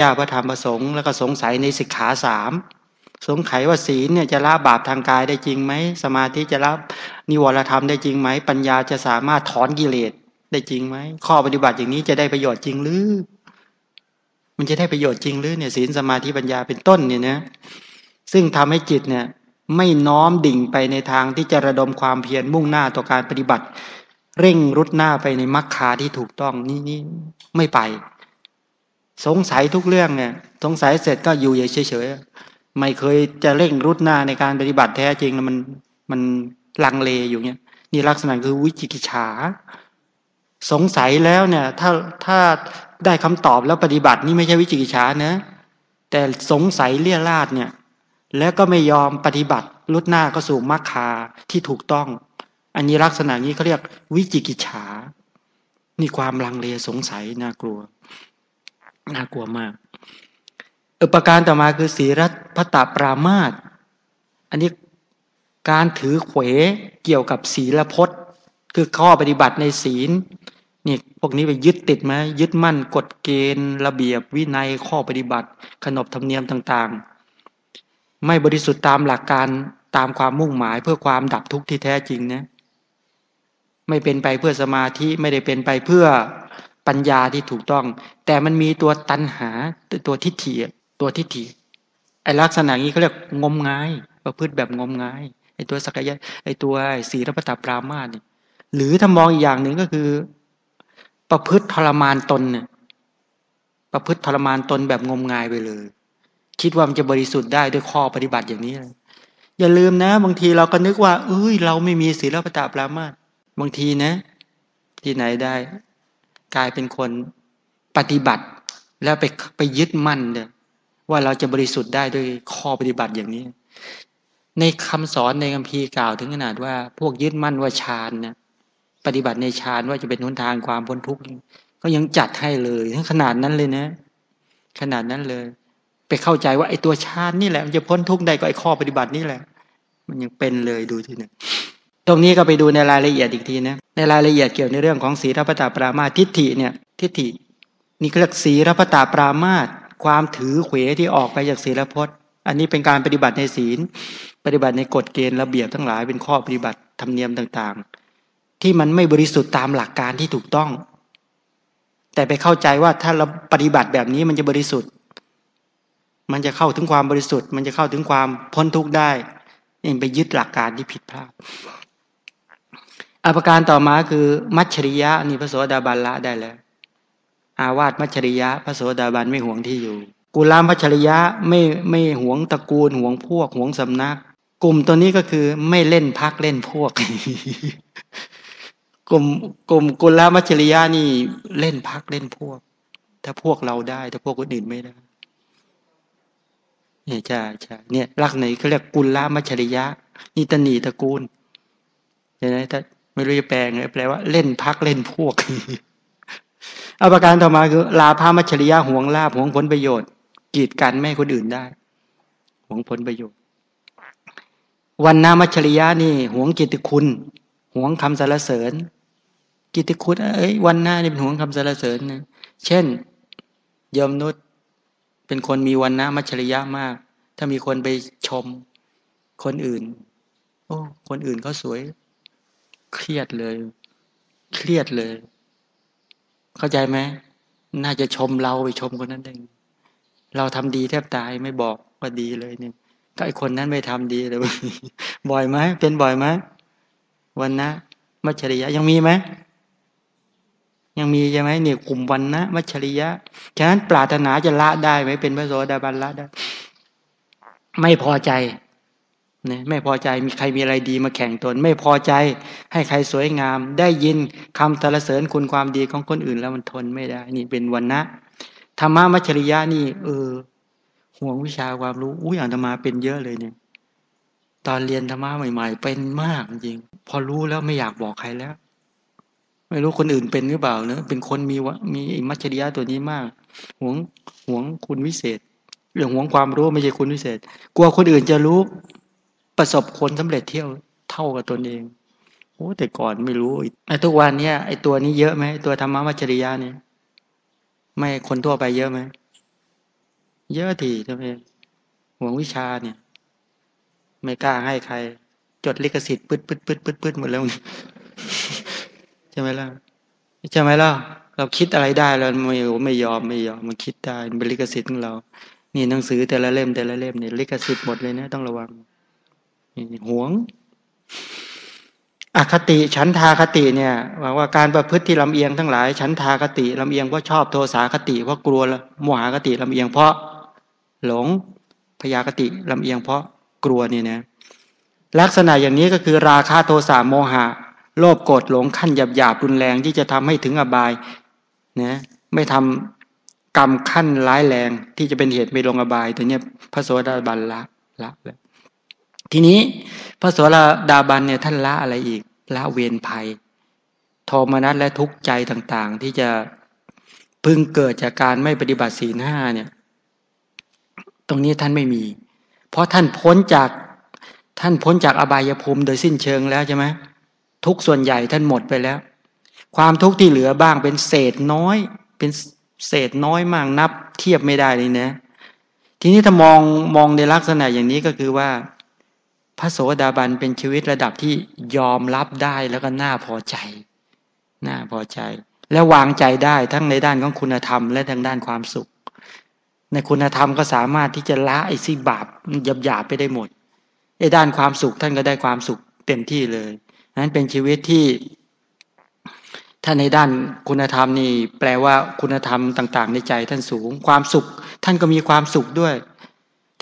ญาพระธรรมประสงค์แล้วก็สงสัยในสิกขาสามสงสัยว่าศีลเนี่ยจะละบาปทางกายได้จริงไหมสมาธิจะละนิวรธรรมได้จริงไหมปัญญาจะสามารถถอนกิเลสได้จริงไหมข้อปฏิบัติอย่างนี้จะได้ประโยชน์จริงหรือ มันจะได้ประโยชน์จริงหรือเนี่ยศีลสมาธิปัญญาเป็นต้นเนี่ยนะซึ่งทำให้จิตเนี่ยไม่น้อมดิ่งไปในทางที่จะระดมความเพียรมุ่งหน้าต่อการปฏิบัติ เร่งรุดหน้าไปในมรรคาที่ถูกต้องนี่นี่ไม่ไป สงสัยทุกเรื่องเนี่ย สงสัยเสร็จก็อยู่เฉยๆไม่เคยจะเร่งรุดหน้าในการปฏิบัติแท้จริงมันมันลังเลอยู่เนี่ยนี่ลักษณะคือวิจิกิจฉา สงสัยแล้วเนี่ย ถ้าถ้าได้คำตอบแล้วปฏิบัตินี่ไม่ใช่วิจิกิจฉานะแต่สงสัยเลี่ยราดเนี่ย แล้วก็ไม่ยอมปฏิบัติลุดหน้าก็สู่มรรคาที่ถูกต้อง อันนี้ลักษณะนี้เขาเรียกวิจิกิจฉานี่ความลังเลสงสัยน่ากลัว น่ากลัวมาก อุปการต่อมาคือศีรัตพตาปรามาตอันนี้การถือเขวเกี่ยวกับศีลพจน์คือข้อปฏิบัติในศีลนี่พวกนี้ไปยึดติดไหมยึดมั่นกฎเกณฑ์ระเบียบวินัยข้อปฏิบัติ ขนบธรรมเนียมต่างๆ ไม่บริสุทธิ์ตามหลักการตามความมุ่งหมายเพื่อความดับทุกข์ที่แท้จริงนะไม่เป็นไปเพื่อสมาธิไม่ได้เป็นไปเพื่อ ปัญญาที่ถูกต้อง แต่มันมีตัวตัณหาตัวทิฏฐิตัวทิฏฐิไอลักษณะนี้เขาเรียกงมงายประพฤติแบบงมงายไอตัวสักยะไอตัวสีรพตาปรามาสเนี่ยหรือถ้ามองอีกอย่างหนึ่งก็คือ ประพฤติทรมานตนเนี่ยประพฤติทรมานตนแบบงมงายไปเลย คิดว่ามันจะบริสุทธิ์ได้ด้วยข้อปฏิบัติอย่างนี้อย่าลืมนะ บางทีเราก็นึกว่า เอ้ย เราไม่มีศีลปตาปรามาสบางทีนะ ที่ไหนได้ กลายเป็นคนปฏิบัติ แล้วไปไปยึดมั่นเนี่ยว่าเราจะบริสุทธิ์ได้ด้วยข้อปฏิบัติอย่างนี้ ในคำสอนในคัมภีร์กล่าวถึงขนาดว่า พวกยึดมั่นว่าฌานเนี่ยปฏิบัติในฌานว่าจะเป็นหนทางความพ้นทุกข์ก็ยังจัดให้เลยทั้งขนาดนั้นเลยนะ ขนาดนั้นเลย ไปเข้าใจว่าไอ้ตัวฌานนี่แหละมันจะพ้นทุกข์ได้ก็ไอ้ข้อปฏิบัตินี่แหละ มันยังเป็นเลยดูทีหนึ่ง ตรงนี้ก็ไปดูในรายละเอียดอีกทีนะในรายละเอียดเกี่ยวในเรื่องของศีรพตาปรามาทิฏฐิเนี่ยทิฏฐินี่เรียกศีรพตาปรามาตความถือเขวที่ออกไปจากศีลพจน์ อันนี้เป็นการปฏิบัติในศีล ปฏิบัติในกฎเกณฑ์ระเบียบทั้งหลายเป็นข้อปฏิบัติธรรมเนียมต่างๆ ที่มันไม่บริสุทธิ์ตามหลักการที่ถูกต้อง แต่ไปเข้าใจว่าถ้าเราปฏิบัติแบบนี้มันจะบริสุทธิ์ มันจะเข้าถึงความบริสุทธิ์ มันจะเข้าถึงความพ้นทุกข์ได้เองไปยึดหลักการที่ผิดพลาด อภิการต่อมาคือ มัชริยะนี่พระโสดาบันละได้แล้ว อาวาสมัชริยะพระโสดาบันไม่ห่วงที่อยู่ กุลามัชริยะไม่ไม่ห่วงตระกูลห่วงพวกห่วงสำนัก กลุ่มตัวนี้ก็คือไม่เล่นพักเล่นพวก กลุ่มกลุ่มกุลามัชริยะนี่เล่นพักเล่นพวก ถ้าพวกเราได้ถ้าพวกคนอื่นไม่ได้เนี่ยใช่ใช่เนี่ยลักษณะเขาเรียกกุลามัชริยะนี่ตนีตระกูลใช่ไหมถ้า ไม่รู้จะแปลไงแปลว่าเล่นพักเล่นพวกอาประการต่อมาคือ ลาภามัชริยะห่วงลาภห่วงผลประโยชน์ กีดกันไม่ให้คนอื่นได้ห่วงผลประโยชน์วันนามัชริยะนี่ห่วงกิตติคุณห่วงคำสรรเสริญ กิตติคุณเอ้ยวันหน้านี่เป็นห่วงคำสรรเสริญนะเช่นยมนุษย์เป็นคนมีวันนามัชริยะมาก ถ้ามีคนไปชมคนอื่น โอ้ คนอื่นเขาสวย เครียดเลย เครียดเลย เข้าใจไหมน่าจะชมเราไปชมคนนั้นเองเราทำดีแทบตายไม่บอกว่าดีเลยเนี่ยก็ไอคนนั้นไม่ทำดีเลยบ่อยไหมเป็นบ่อยไหมวันนะมัชริยะยังมีไหมยังมีใช่ไหมเนี่ยกลุ่มวันนะมัชริยะฉะนั้นปรารถนาจะละได้ไหมเป็นพระโสดาบันละได้ ไม่พอใจ นะไม่พอใจมีใครมีอะไรดีมาแข่งตน ไม่พอใจให้ใครสวยงาม ได้ยินคำสรรเสริญคุณความดีของคนอื่นแล้วมันทนไม่ได้ นี่เป็นวันนะธรรมะมัชริยะนี่ เออ ห่วงวิชาความรู้อุ้ยอ่านธรรมาเป็นเยอะเลยเนี่ย ตอนเรียนธรรมะใหม่ ๆ เป็นมากจริง พอรู้แล้วไม่อยากบอกใครแล้ว ไม่รู้คนอื่นเป็นหรือเปล่าเนะเป็นคนมีวะมีมัชริยะตัวนี้มากห่วงห่วงคุณวิเศษเรื่องห่วงความรู้ไม่ใช่คุณวิเศษ กลัวคนอื่นจะรู้ ประสบคนสำเร็จเที่ยวเท่ากับตนเองโอ้แต่ก่อนไม่รู้ไอ้ทุกวันเนี้ยไอ้ตัวนี้เยอะไหมตัวธรรมะมัจริยาเนี่ยไม่คนทั่วไปเยอะไหมเยอะทีทำไมห่วงวิชาเนี่ย ไม่กล้าให้ใคร จดลิขสิทธิ์ปึ๊ดปึ๊ดปึ๊ดปึ๊ดปึ๊ดหมดแล้วใช่ไหมล่ะใช่ไหมล่ะเราคิดอะไรได้เราไม่ไม่ยอมไม่ยอมมันคิดได้เป็นลิขสิทธิ์ของเรา นี่หนังสือแต่ละเล่มแต่ละเล่มเนี่ยลิขสิทธิ์หมดเลยนะต้องระวัง ห่วง อคติฉันทาคติเนี่ยว่าว่าการประพฤติที่ลำเอียงทั้งหลาย ฉันทาคติลำเอียงเพราะชอบโทสาคติเพราะกลัวโมหคติลำเอียงเพราะหลงพยาคติลำเอียงเพราะกลัวนี่นะลักษณะอย่างนี้ก็คือราคาโทสะโมหะ โลภโกรธหลงขั้นหยาบหยาบรุนแรงที่จะทำให้ถึงอบายนะไม่ทำกรรมขั้นร้ายแรงที่จะเป็นเหตุไม่ลงอบายตัวเนี้ยพระโสดาบันละละแล้ว ทีนี้พระโสดาบันเนี่ยท่านละอะไรอีกละเวียนภัย โทมนัสและทุกข์ใจต่างๆ ที่จะพึงเกิดจากการไม่ปฏิบัติศีลห้าเนี่ย ตรงนี้ท่านไม่มี เพราะท่านพ้นจากท่านพ้นจากอบายภูมิโดยสิ้นเชิงแล้วใช่ไหมทุกส่วนใหญ่ท่านหมดไปแล้ว ความทุกข์ที่เหลือบ้างเป็นเศษน้อย เป็นเศษน้อยมากนับเทียบไม่ได้เลยนะ ทีนี้ถ้ามองมองในลักษณะอย่างนี้ก็คือว่า พระโสดาบันเป็นชีวิตระดับที่ยอมรับได้แล้วก็น่าพอใจ น่าพอใจ และวางใจได้ทั้งในด้านของคุณธรรม และทางด้านความสุข ในคุณธรรมก็สามารถที่จะละไอ้สิ่บาปหยาบหยาบไปได้หมดไอ้ด้านความสุขท่านก็ได้ความสุขเต็มที่เลยนั้นเป็นชีวิตที่ ถ้าในด้านคุณธรรมนี่แปลว่าคุณธรรมต่าง ๆ ในใจท่านสูง ความสุข ท่านก็มีความสุขด้วย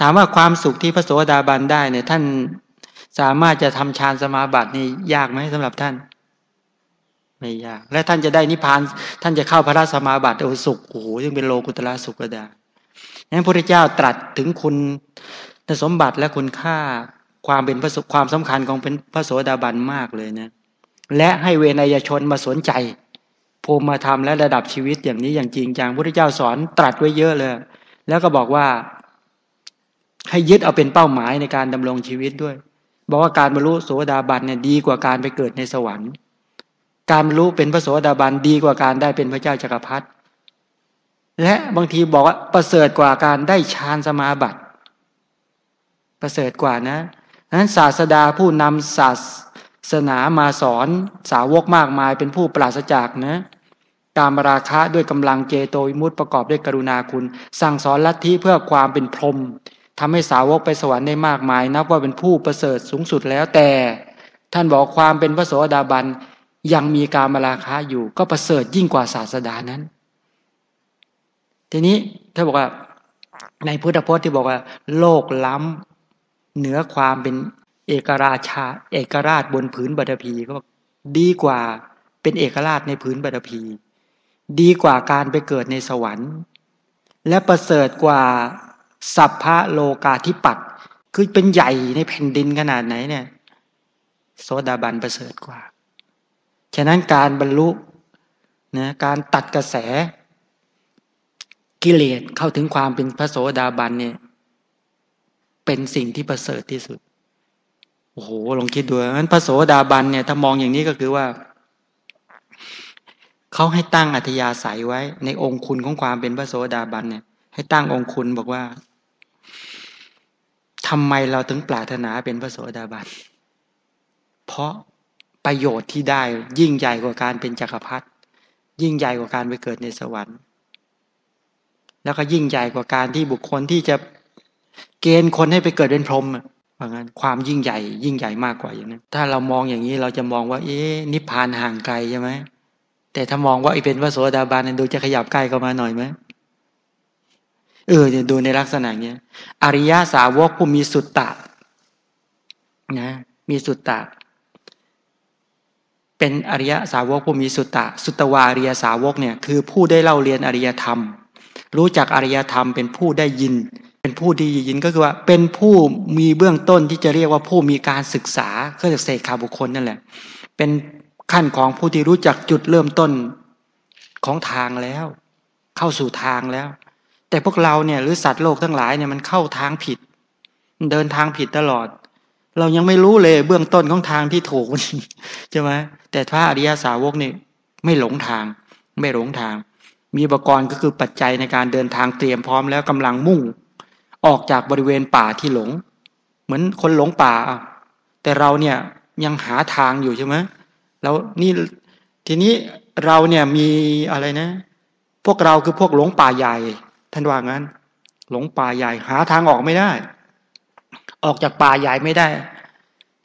ถามว่าความสุขที่พระโสดาบันได้เนี่ยท่าน สามารถจะทำฌานสมาบัตินี่ยากไหมสำหรับท่าน ไม่ยาก และท่านจะได้นิพพาน ท่านจะเข้าพระราสมาบัติโอสุขโอ้โหยังเป็นโลกุตละสุขก็ได้นั้นพระพุทธเจ้าตรัสถึงคุณสมบัติและคุณค่าความเป็นพระความสำคัญของเป็นพระโสดาบันมากเลยนะ และให้เวนยชนมาสนใจภูมิธรรมและระดับชีวิตอย่างนี้อย่างจริงจังพระพุทธเจ้าสอนตรัสไว้เยอะเลย แล้วก็บอกว่า ให้ยึดเอาเป็นเป้าหมายในการดำรงชีวิตด้วย บอกว่าการบรรลุโสดาบันเนี่ยดีกว่าการไปเกิดในสวรรค์ การบรรลุเป็นพระโสดาบันดีกว่าการได้เป็นพระเจ้าจักรพรรดิและบางทีบอกว่าประเสริฐกว่าการได้ฌานสมาบัติ ประเสริฐกว่านะนั้นศาสดาผู้นำศาสนามาสอนสาวกมากมายเป็นผู้ปราศจากนะการมราคะด้วยกำลังเจโตวิมุตต์ประกอบด้วยกรุณาคุณ สั่งสอนลัทธิเพื่อความเป็นพรหม ทำให้สาวกไปสวรรค์ได้มากมาย นับว่าเป็นผู้ประเสริฐสูงสุดแล้วแต่ ท่านบอกความเป็นพระโสดาบันยังมีการมาราคาอยู่ ก็ประเสริฐยิ่งกว่าศาสดานั้น ทีนี้ท่านบอกว่า ในพุทธพจน์ที่บอกว่า โลกล้ำเหนือความเป็นเอกราชา เอกราชบนผืนบัตพีก็บอกดีกว่าเป็นเอกราชในผืนบัตพี ดีกว่าการไปเกิดในสวรรค์ และประเสริฐกว่า สัพพะโลกาธิปัตคือเป็นใหญ่ในแผ่นดินขนาดไหนเนี่ย โสดาบันประเสริฐกว่า ฉะนั้นการบรรลุนะการตัดกระแส กิเลสเข้าถึงความเป็นพระโสดาบันเนี่ยเป็นสิ่งที่ประเสริฐที่สุด โอ้โห ลองคิดดูนั้นพระโสดาบันเนี่ย ถ้ามองอย่างนี้ก็คือว่า เขาให้ตั้งอัธยาศัยไว้ ในองค์คุณของความเป็นพระโสดาบันเนี่ย ให้ตั้งองค์คุณบอกว่า ทำไมเราถึงปรารถนาเป็นพระโสดาบัน เพราะประโยชน์ที่ได้ยิ่งใหญ่กว่าการเป็นจักรพรรดิยิ่งใหญ่กว่าการไปเกิดในสวรรค์ แล้วก็ยิ่งใหญ่กว่าการที่บุคคลที่จะเกณฑ์คนให้ไปเกิดเป็นพรหมเพราะงั้นความยิ่งใหญ่ ยิ่งใหญ่มากกว่าอย่างนั้น ถ้าเรามองอย่างนี้เราจะมองว่า เอ๊นิพพานห่างไกลใช่ไหมแต่ถ้ามองว่าไอ้เป็นพระโสดาบันดูจะขยับใกล้เข้ามาหน่อยไหม เออเนี่ยดูในลักษณะเนี้ย อริยาสาวกผู้มีสุตตะนะมีสุตตะ เป็นอริยสาวกผู้มีสุตตะ สุตวาอริยสาวกเนี่ยคือผู้ได้เล่าเรียนอริยธรรม รู้จักอริยธรรมเป็นผู้ได้ยิน เป็นผู้ที่ยินก็คือว่า เป็นผู้มีเบื้องต้นที่จะเรียกว่าผู้มีการศึกษาก็จะเสกขาบุคคลนั่นแหละ เป็นขั้นของผู้ที่รู้จักจุดเริ่มต้นของทางแล้ว เข้าสู่ทางแล้ว แต่พวกเราเนี่ยหรือสัตว์โลกทั้งหลายเนี่ยมันเข้าทางผิด เดินทางผิดตลอด เรายังไม่รู้เลยเบื้องต้นของทางที่ถูกใช่ไหมแต่พระอริยสาวกนี่ไม่หลงทาง ไม่หลงทาง มีอุปกรณ์ก็คือปัจจัยในการเดินทางเตรียมพร้อมแล้วกำลังมุ่ง ออกจากบริเวณป่าที่หลง เหมือนคนหลงป่าแต่เราเนี่ยยังหาทางอยู่ใช่ไหมแล้วนี่ทีนี้เราเนี่ยมีอะไรนะ พวกเราคือพวกหลงป่าใหญ่ ท่านว่างั้น หลงป่าใหญ่หาทางออกไม่ได้ ออกจากป่าใหญ่ไม่ได้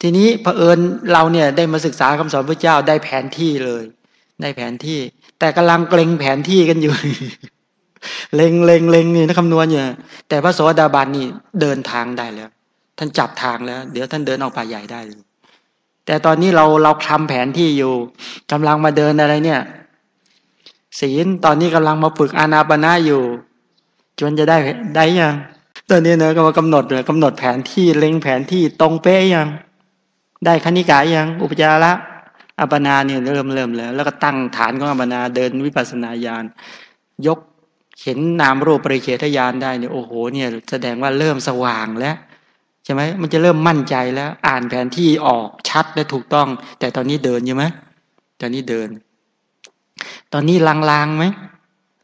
ทีนี้เผอิญเราเนี่ยได้มาศึกษาคำสอนพระเจ้าได้แผนที่เลยได้แผนที่ แต่กำลังเกรงแผนที่กันอยู่ เล็งเล็งเล็งนี่นะคำนวณอยู่แต่พระโสดาบันนี่เดินทางได้แล้ว ท่านจับทางแล้ว เดี๋ยวท่านเดินออกป่าใหญ่ได้แต่ตอนนี้เราเราคลำแผนที่อยู่กำลังมาเดินอะไรเนี่ยศีลตอนนี้กำลังมาฝึกอานาปนาอยู่ จนจะได้ได้ยังตอนนี้เนอะก็มากำหนดเลยกำหนดแผนที่เล็งแผนที่ตรงเป๊ะยัง ได้คณิกายยัง อุปจาระอัปนาเนี่ยเริ่มเริ่มแล้วแล้วก็ตั้งฐานของอัปนาเดินวิปัสสนาญาณยกเห็นนามรูปปริเฉทญาณได้เนี่ยโอ้โหเนี่ยแสดงว่าเริ่มสว่างแล้วใช่ไหมมันจะเริ่มมั่นใจแล้ว อ่านแผนที่ออกชัดและถูกต้อง แต่ตอนนี้เดินใช่ไหมตอนนี้เดิน ตอนนี้ลางๆไหม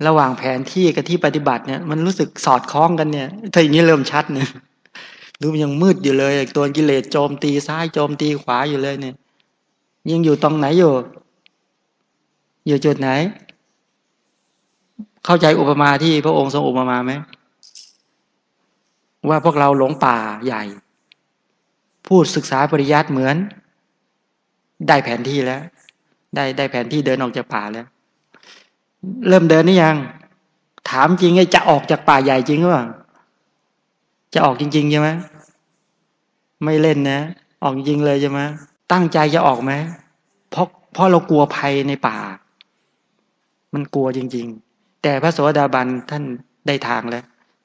ระหว่างแผนที่กับที่ปฏิบัติเนี่ย มันรู้สึกสอดคล้องกันเนี่ย ถ้าอย่างนี้เริ่มชัดเนี่ยดูมันยังมืดอยู่เลยตัวกิเลสโจมตีซ้ายโจมตีขวาอยู่เลยเนี่ย ยังอยู่ตรงไหนอยู่ อยู่จุดไหน เข้าใจอุปมาที่พระองค์ทรงอุปมาไหมว่าพวกเราหลงป่าใหญ่ พูดศึกษาปริยัติเหมือน ได้แผนที่แล้ว ได้ได้แผนที่เดินออกจากป่าแล้ว เริ่มเดินนี่ยัง ถามจริงไอ้จะออกจากป่าใหญ่จริงหรือเปล่าจะออกจริงๆใช่ไหมไม่เล่นนะ ออกจริงเลยใช่ไหมตั้งใจจะออกไหมเพราะเพราะเรากลัวภัยในป่า มันกลัวจริง ๆ แต่พระโสดาบันท่านได้ทางแล้ว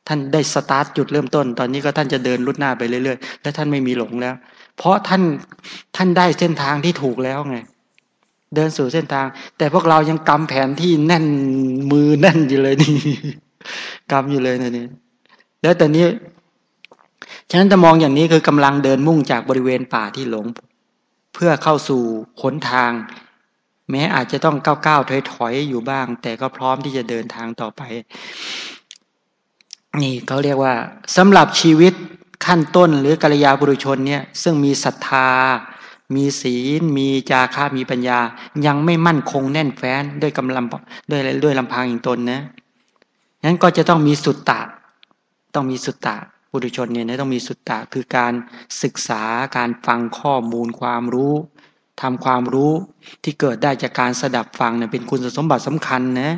ท่านได้สตาร์ทจุดเริ่มต้น ตอนนี้ก็ท่านจะเดินลุดหน้าไปเรื่อยๆ และท่านไม่มีหลงแล้ว เพราะท่านท่านได้เส้นทางที่ถูกแล้วไง เดินสู่เส้นทาง แต่พวกเรายังกำแผนที่แน่นมือแน่นอยู่เลยนี่กำอยู่เลยนะนี่แล้วตอนนี้ฉะนั้นจะมองอย่างนี้คือกำลังเดินมุ่งจากบริเวณป่าที่หลง เพื่อเข้าสู่ขนทาง แม้อาจจะต้องก้าวๆถอยๆอยู่บ้าง แต่ก็พร้อมที่จะเดินทางต่อไป นี่เขาเรียกว่าสำหรับชีวิตขั้นต้นหรือกัลยาบุรุชนเนี่ย ซึ่งมีศรัทธา มีศีล มีจาระมีปัญญา ยังไม่มั่นคงแน่นแฟ้นด้วยกำลังด้วยด้วยลำพังอย่างตนนะนั้นก็จะต้องมีสุตตะ ต้องมีสุตตะบุรุชนเนี่ยต้องมีสุตตะคือการศึกษาการฟังข้อมูลความรู้ทำความรู้ที่เกิดได้จากการสดับฟังเนี่ยเป็นคุณสมบัติสำคัญนะ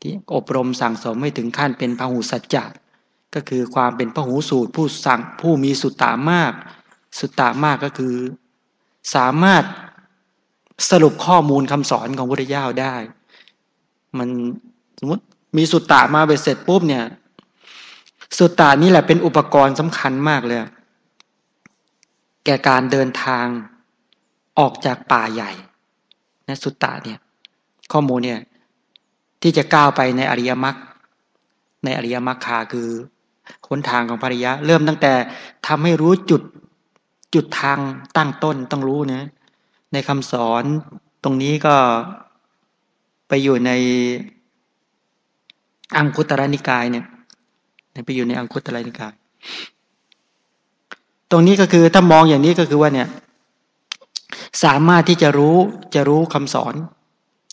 ที่อบรมสั่งสมไม่ถึงขั้นเป็นพหูสัจจะก็คือความเป็นพหูสูตรผู้สั่งผู้มีสุตตามาก สุตตามากก็คือ สามารถสรุปข้อมูลคำสอนของพุทธเจ้าได้ มันสมมติมีสุตตามาไปเสร็จปุ๊บเนี่ย สุตตานี่แหละเป็นอุปกรณ์สำคัญมากเลย แก่การเดินทางออกจากป่าใหญ่นะสุตตาเนี่ย ข้อมูลเนี่ย ที่จะก้าวไปในอริยมรรคในอริยมรรคาคือหนทางของภริยะ เริ่มตั้งแต่ทำให้รู้จุด จุดทางตั้งต้นต้องรู้นะในคำสอนตรงนี้ก็ไปอยู่ในอังคุตรนิกายเนี่ยไปอยู่ในอังคุตรนิกาย ตรงนี้ก็คือถ้ามองอย่างนี้ก็คือว่าเนี่ย สามารถที่จะรู้จะรู้คำสอน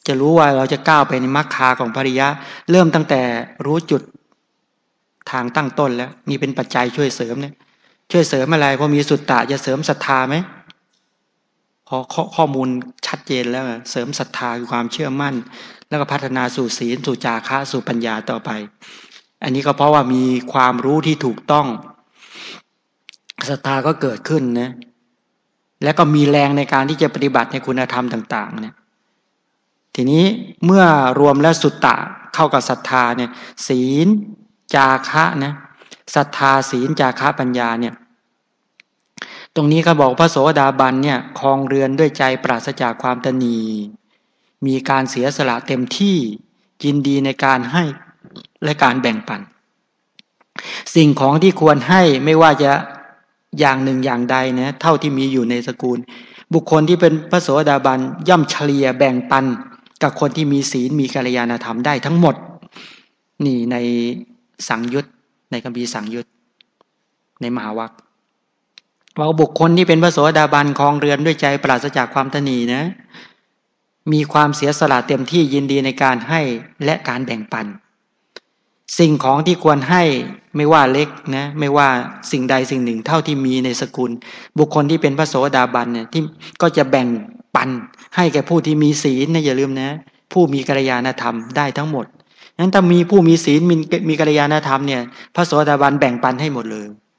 จะรู้ว่าเราจะก้าวไปในมรรคาของภริยะ เริ่มตั้งแต่รู้จุดทางตั้งต้นแล้วมีเป็นปัจจัยช่วยเสริมเนี่ย ช่วยเสริมอะไรพอมีสุตตะจะเสริมศรัทธาไหมพอข้อมูลชัดเจนแล้วเสริมศรัทธาคือความเชื่อมั่น แล้วก็พัฒนาสู่ศีลสู่จาคะสู่ปัญญาต่อไป อันนี้ก็เพราะว่ามีความรู้ที่ถูกต้องศรัทธาก็เกิดขึ้นนะแล้วก็มีแรงในการที่จะปฏิบัติในคุณธรรมต่าง ๆ เนี่ย ทีนี้เมื่อรวมแล้วสุตตะเข้ากับศรัทธาเนี่ย ศีลจาคะนะศรัทธาศีลจาคะปัญญาเนี่ย ตรงนี้เขาบอกพระโสดาบันเนี่ยคลองเรือนด้วยใจปราศจากความตนี มีการเสียสละเต็มที่ยินดีในการให้และการแบ่งปัน สิ่งของที่ควรให้ไม่ว่าจะอย่างหนึ่งอย่างใดนะเท่าที่มีอยู่ในสกุล บุคคลที่เป็นพระโสดาบันย่อมเฉลี่ยแบ่งปัน กับคนที่มีศีลมีกัลยาณธรรมได้ทั้งหมด นี่ในสังยุตในคัมภีร์สังยุตในมหาวัค ว่าบุคคลที่เป็นพระโสดาบันคลองเรือนด้วยใจปราศจากความตนีนะ มีความเสียสละเต็มที่ยินดีในการให้และการแบ่งปัน สิ่งของที่ควรให้ไม่ว่าเล็กนะไม่ว่าสิ่งใดสิ่งหนึ่งเท่าที่มีในสกุล บุคคลที่เป็นพระโสดาบันเนี่ยที่ก็จะแบ่งปัน ให้แก่ผู้ที่มีศีลนะอย่าลืมนะ ผู้มีกัลยาณธรรมได้ทั้งหมดนั้นถ้ามีผู้มีศีลมีมีกัลยาณธรรมเนี่ยพระโสดาบันแบ่งปันให้หมดเลย